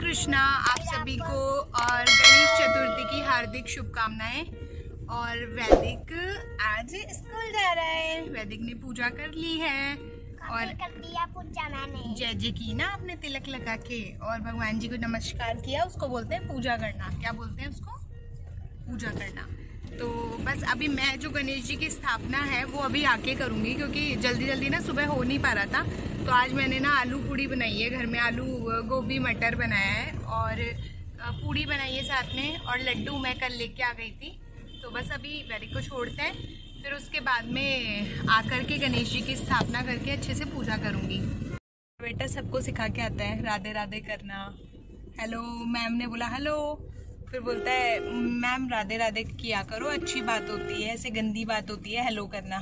कृष्णा आप सभी को और गणेश चतुर्थी की हार्दिक शुभकामनाएँ और वैदिक आज स्कूल जा रहा है। वैदिक ने पूजा कर ली है और कर दिया पूजा मैंने जय जय की ना आपने तिलक लगा के और भगवान जी को नमस्कार किया उसको बोलते हैं पूजा करना। क्या बोलते हैं उसको? पूजा करना। तो बस अभी मैं, जो गणेश जी की स्थापना है, वो अभी आके करूँगी, क्योंकि जल्दी जल्दी ना सुबह हो नहीं पा रहा था। तो आज मैंने ना आलू पूड़ी बनाई है, घर में आलू, गोभी, मटर बनाया है, और पूड़ी बनाई है साथ में, और लड्डू मैं कल लेके आ गई थी। तो बस अभी वैदिक को छोड़ते हैं। फिर उसके बाद में आकर के गणेश जी की स्थापना करके अच्छे से पूजा करूँगी। बेटा सबको सिखा के आता है राधे राधे करना। हेलो मैम ने बोला हेलो फिर बोलता है, मैम, राधे राधे किया करो, अच्छी बात होती है, ऐसे गंदी बात होती है हेलो करना.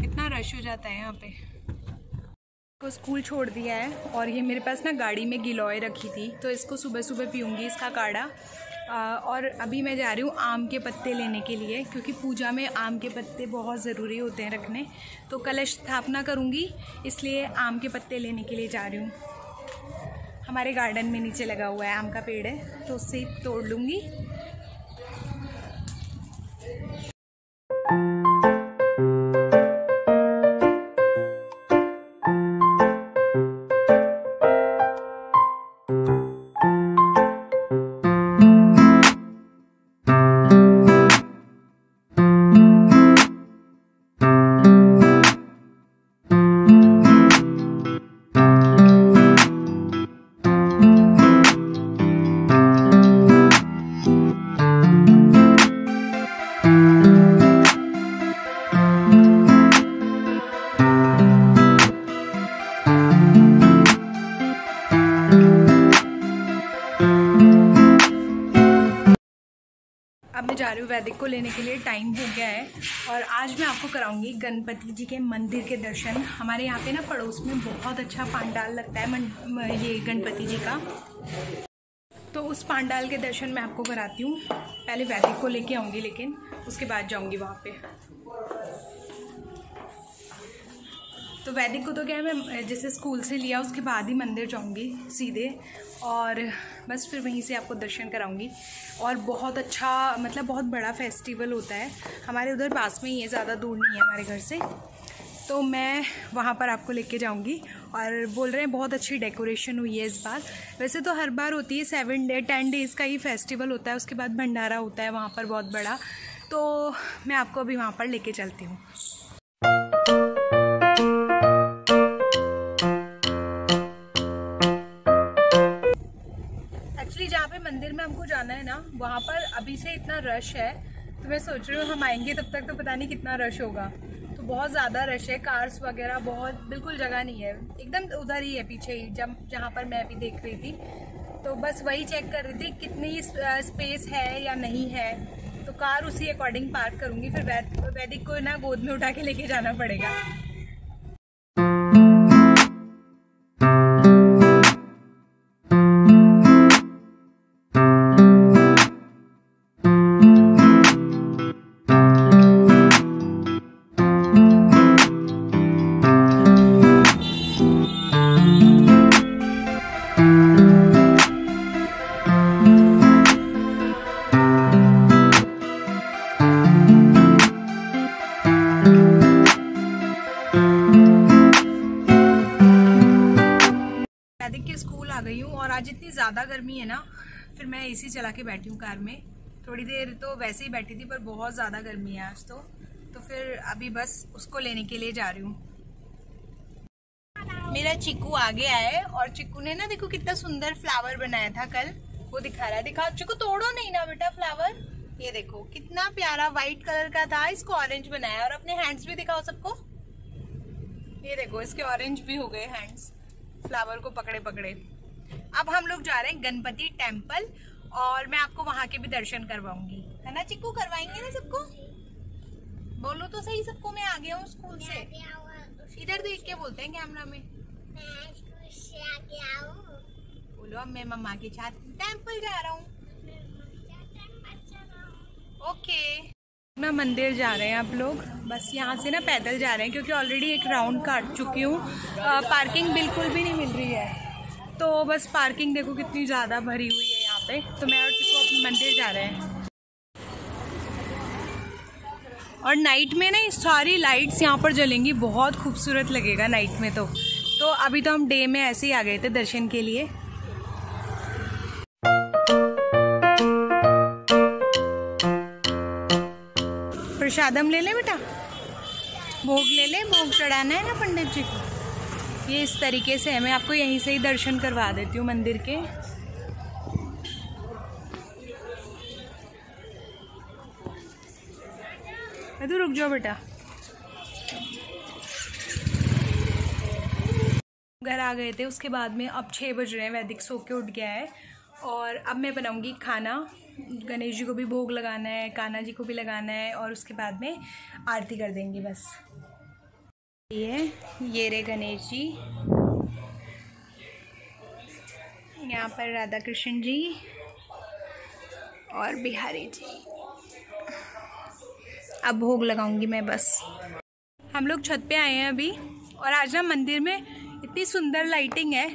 कितना रश हो जाता है यहाँ पे। को स्कूल छोड़ दिया है, और ये मेरे पास ना गाड़ी में गिलोय रखी थी तो इसको सुबह सुबह पीऊँगी, इसका काढ़ा। और अभी मैं जा रही हूँ आम के पत्ते लेने के लिए, क्योंकि पूजा में आम के पत्ते बहुत ज़रूरी होते हैं रखने। तो कलश स्थापना करूँगी, इसलिए आम के पत्ते लेने के लिए जा रही हूँ। हमारे गार्डन में नीचे लगा हुआ है आम का पेड़ है तो उससे तोड़ लूँगी। जा रही हूँ वैदिक को लेने के लिए टाइम हो गया है। और आज मैं आपको कराऊँगी गणपति जी के मंदिर के दर्शन। हमारे यहाँ पे ना पड़ोस में बहुत अच्छा पांडाल लगता है मन, ये गणपति जी का। तो उस पांडाल के दर्शन मैं आपको कराती हूँ। पहले वैदिक को लेके आऊँगी लेकिन उसके बाद जाऊँगी वहाँ पे। तो वैदिक को तो क्या है मैं जैसे स्कूल से लिया उसके बाद ही मंदिर जाऊँगी सीधे। और बस फिर वहीं से आपको दर्शन कराऊँगी। और बहुत अच्छा मतलब बहुत बड़ा फेस्टिवल होता है। हमारे उधर पास में ही है, ज़्यादा दूर नहीं है हमारे घर से। तो मैं वहाँ पर आपको लेके जाऊँगी। और बोल रहे हैं, बहुत अच्छी डेकोरेशन हुई है इस बार। वैसे तो हर बार होती है सेवन डे टेन डेज़ का ही फेस्टिवल होता है। उसके बाद भंडारा होता है वहाँ पर बहुत बड़ा। तो मैं आपको अभी वहाँ पर लेके चलती हूँ। मंदिर में हमको जाना है ना, वहाँ पर अभी से इतना रश है तो मैं सोच रही हूँ हम आएँगे तब तक तो पता नहीं कितना रश होगा। तो बहुत ज़्यादा रश है कार्स वगैरह बहुत, बिल्कुल जगह नहीं है। एकदम उधर ही है, पीछे ही जब जहाँ पर मैं अभी देख रही थी। तो बस वही चेक कर रही थी कितनी स्पेस है या नहीं है। तो कार उसी अकॉर्डिंग पार्क करूँगी, फिर वैदिक को ना गोद में उठा के लेके जाना पड़ेगा। गर्मी है ना, फिर मैं एसी चला के बैठी हूँ कार में। थोड़ी देर तो वैसे ही बैठी थी, पर बहुत ज़्यादा गर्मी है आज तो। तो फिर अभी बस उसको लेने के लिए जा रही हूँ। मेरा चिक्कू आगे आए और चिक्कू ने ना देखो कितना सुंदर फ्लावर बनाया था कल। वो दिखा रहा है, दिखा चिक्कू तोड़ो नहीं ना बेटा फ्लावर। ये देखो, कितना प्यारा व्हाइट कलर का था, इसको ऑरेंज बनाया, और अपने हैंड्स भी दिखाओ सबको। ये देखो, इसके ऑरेंज भी हो गए हैंड्स फ्लावर को पकड़े पकड़े अब हम लोग जा रहे हैं गणपति टेंपल और मैं आपको वहाँ के भी दर्शन करवाऊँगी। है ना चिक्कू? करवाएँगे ना सबको? बोलो तो सही सबको मैं आ गया हूँ स्कूल से। इधर देख के बोलते हैं कैमरा में। बोलो अब मैं मम्मा के साथ टेंपल जा रहा हूँ। ओके। ना मंदिर जा रहे हैं आप लोग। बस यहाँ से ना पैदल जा रहे हैं क्योंकि ऑलरेडी एक राउंड काट चुकी हूँ। पार्किंग बिल्कुल भी नहीं मिल रही है। तो बस पार्किंग देखो कितनी ज़्यादा भरी हुई है यहाँ पे। तो मैं और चिको अपने मंदिर जा रहे हैं। और नाइट में ना सारी लाइट्स यहाँ पर जलेंगी, बहुत खूबसूरत लगेगा नाइट में तो। तो अभी तो हम डे में ऐसे ही आ गए थे दर्शन के लिए। प्रसादम ले ले बेटा? भोग ले ले, भोग चढ़ाना है ना पंडित जी को? ये इस तरीके से है। मैं आपको यहीं से ही दर्शन करवा देती हूँ मंदिर के। तो रुक जाओ बेटा। घर आ गए थे, उसके बाद में अब छः बज रहे हैं, वैदिक सो के उठ गया है। और अब मैं बनाऊँगी खाना। गणेश जी को भी भोग लगाना है, कान्हा जी को भी लगाना है, और उसके बाद में आरती कर देंगी बस। ये ये रे गणेश जी। यहाँ पर राधा कृष्ण जी और बिहारी जी। अब भोग लगाऊँगी मैं बस। हम लोग छत पे आए हैं अभी, और आज ना मंदिर में इतनी सुंदर लाइटिंग है,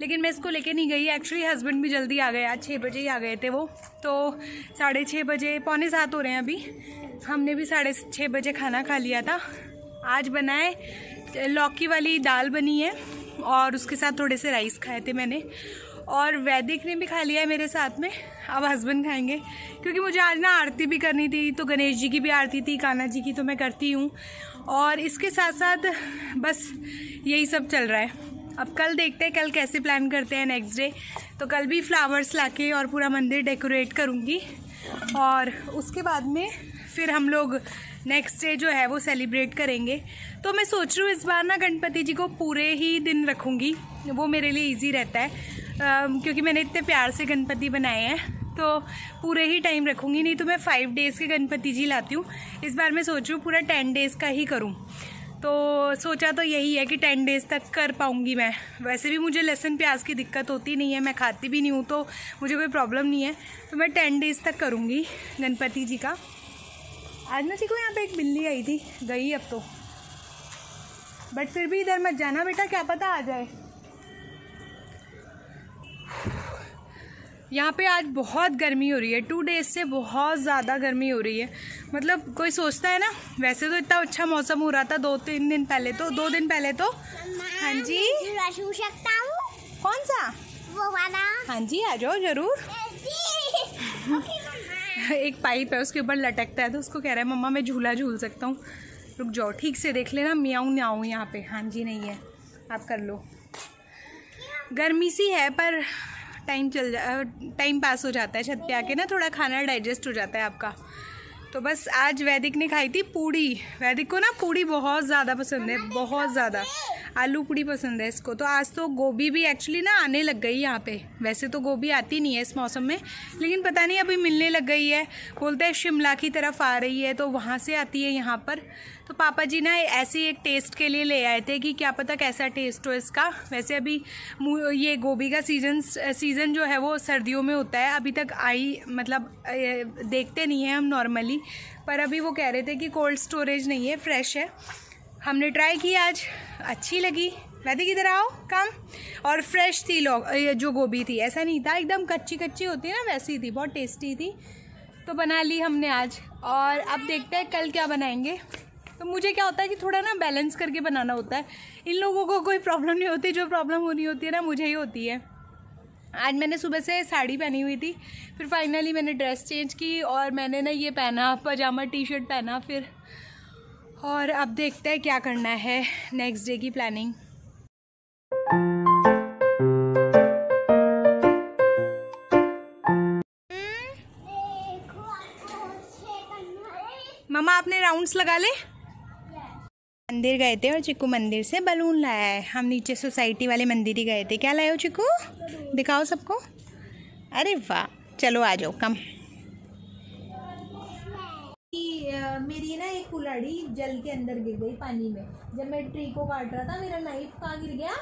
लेकिन मैं इसको लेके नहीं गई। एक्चुअली हस्बैंड भी जल्दी आ गए, आज छः बजे ही आ गए थे वो। तो साढ़े छः बजे, पौने सात हो रहे हैं अभी। हमने भी साढ़े छः बजे खाना खा लिया था। आज बनाए, लौकी वाली दाल बनी है और उसके साथ थोड़े से राइस खाए थे मैंने। और वैदिक ने भी खा लिया है मेरे साथ में। अब हस्बैंड खाएँगे, क्योंकि मुझे आज ना आरती भी करनी थी तो गणेश जी की भी आरती थी, कान्हा जी की तो मैं करती हूँ। और इसके साथ साथ बस यही सब चल रहा है। अब कल देखते हैं, कल कैसे प्लान करते हैं नेक्स्ट डे तो कल भी फ्लावर्स लाके और पूरा मंदिर डेकोरेट करूँगी। और उसके बाद में फिर हम लोग नेक्स्ट डे जो है वो सेलिब्रेट करेंगे। तो मैं सोच रही हूँ इस बार ना गणपति जी को पूरे ही दिन रखूँगी। वो मेरे लिए इजी रहता है। आ, क्योंकि मैंने इतने प्यार से गणपति बनाए हैं तो पूरे ही टाइम रखूँगी। नहीं तो मैं फाइव डेज़ के गणपति जी लाती हूँ। इस बार मैं सोच रही हूँ पूरा टेन डेज़ का ही करूँ। तो सोचा तो यही है कि टेन डेज़ तक कर पाऊँगी मैं। वैसे भी मुझे लहसुन प्याज की दिक्कत होती नहीं है मैं खाती भी नहीं हूँ तो मुझे कोई प्रॉब्लम नहीं है। तो मैं टेन डेज़ तक करूँगी गणपति जी का। आज ना को यहाँ पे एक बिल्ली आई थी गई अब तो। बट फिर भी इधर मत जाना बेटा क्या पता आ जाए। यहाँ पे आज बहुत गर्मी हो रही है टू डेज़ से बहुत ज़्यादा गर्मी हो रही है। मतलब कोई सोचता है ना वैसे तो इतना अच्छा मौसम हो रहा था दो तीन दिन पहले तो दो दिन पहले तो। हाँ जी। सकता हूँ कौन सा? वो वाला। हाँ जी आ जाओ ज़रूर। एक पाइप है, उसके ऊपर लटकता है तो उसको कह रहा है, मम्मा, मैं झूला झूल सकता हूँ। रुक जाओ, ठीक से देख लेना, मियाऊँ न्याऊँ यहाँ पे। हाँ जी, नहीं है। आप कर लो। गर्मी सी है, पर टाइम चल जा टाइम पास हो जाता है, छत पे आके ना थोड़ा खाना डाइजेस्ट हो जाता है आपका। तो बस आज वैदिक ने खाई थी पूड़ी। वैदिक को ना पूड़ी बहुत ज़्यादा पसंद है, बहुत ज़्यादा। आलू पूड़ी पसंद है इसको। तो आज तो गोभी भी एक्चुअली ना आने लग गई यहाँ पे। वैसे तो गोभी आती नहीं है इस मौसम में, लेकिन पता नहीं अभी मिलने लग गई है। बोलते हैं शिमला की तरफ़ आ रही है तो वहाँ से आती है यहाँ पर। तो पापा जी ना ऐसे एक टेस्ट के लिए ले आए थे कि क्या पता कैसा टेस्ट हो इसका। वैसे अभी ये गोभी का सीज़न सीज़न जो है वो सर्दियों में होता है। अभी तक आई मतलब देखते नहीं हैं हम नॉर्मली पर अभी वो कह रहे थे कि कोल्ड स्टोरेज नहीं है फ्रेश है। हमने ट्राई की आज। अच्छी लगी। वैदिक, इधर आओ, कम। और फ्रेश थी लोग जो गोभी थी। ऐसा नहीं था, एकदम कच्ची कच्ची होती है ना, वैसी थी, बहुत टेस्टी थी। तो बना ली हमने आज। और अब देखते हैं कल क्या बनाएँगे। तो मुझे क्या होता है कि थोड़ा ना बैलेंस करके बनाना होता है। इन लोगों को कोई प्रॉब्लम नहीं होती, जो प्रॉब्लम होनी होती है ना, मुझे ही होती है। आज मैंने सुबह से साड़ी पहनी हुई थी, फिर फाइनली मैंने ड्रेस चेंज की और मैंने ना ये पहना पजामा टी शर्ट पहना, फिर और अब देखते हैं क्या करना है नेक्स्ट डे की प्लानिंग मामा, आपने राउंड्स लगा ले? मंदिर गए थे और चिकू मंदिर से बलून लाया है। हम नीचे सोसाइटी वाले मंदिर ही गए थे। क्या लाए हो चिक्कू? दिखाओ सबको। अरे वाह, चलो आ जाओ कम मेरी ना एक कुल्हाड़ी जल के अंदर गिर गई पानी में। जब मैं ट्री को काट रहा था, मेरा नाइफ कहाँ गिर गया?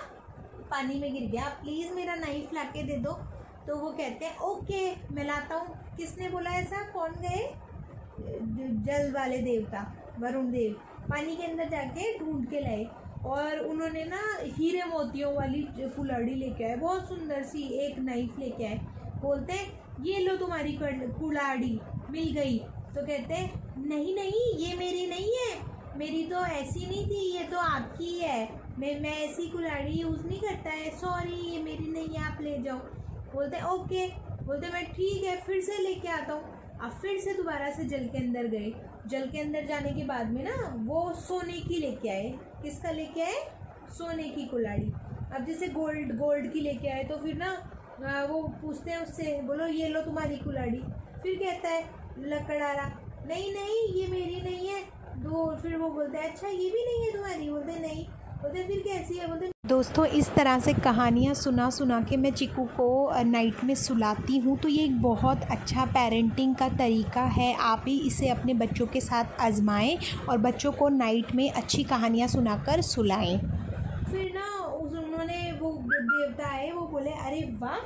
पानी में गिर गया। प्लीज़ मेरा नाइफ ला के दे दो। तो वो कहते हैं ओके मैं लाता हूँ। किसने बोला ऐसा? कौन गए? जल वाले देवता, वरुण देव। पानी के अंदर जाके ढूंढ के लाए। और उन्होंने ना हीरे मोतियों वाली कुल्हाड़ी लेके आए। बहुत सुंदर सी एक नाइफ लेके आए। बोलते हैं, ये लो तुम्हारी कुल्हाड़ी, मिल गई। तो कहते नहीं नहीं, ये मेरी नहीं है। मेरी तो ऐसी नहीं थी, ये तो आपकी है। मैं मैं ऐसी कुल्हाड़ी यूज़ नहीं करता है। सॉरी ये मेरी नहीं है, आप ले जाओ। बोलते ओके। बोलते मैं ठीक है, फिर से लेके आता हूँ। अब फिर से दोबारा से जल के अंदर गए। जल के अंदर जाने के बाद में ना, वो सोने की लेके आए। किसका लेके आए? सोने की कुल्हाड़ी। अब जैसे गोल्ड गोल्ड की लेके आए तो फिर ना वो पूछते हैं उससे, बोलो, ये लो तुम्हारी कुल्हाड़ी। फिर कहता है लकड़ारा नहीं नहीं, ये मेरी नहीं है। दो, फिर वो बोलते हैं अच्छा ये भी नहीं है तुम्हारी? बोलते, नहीं। बोलते, फिर कैसी है? बोलते, दोस्तों, इस तरह से कहानियाँ सुना सुना के मैं चिकू को नाइट में सुलाती हूँ तो ये एक बहुत अच्छा पेरेंटिंग का तरीका है। आप ही इसे अपने बच्चों के साथ आजमाएँ और बच्चों को नाइट में अच्छी कहानियाँ सुनाकर सुलाएँ। फिर ना उन्होंने वो देवता आए, वो बोले, अरे वाह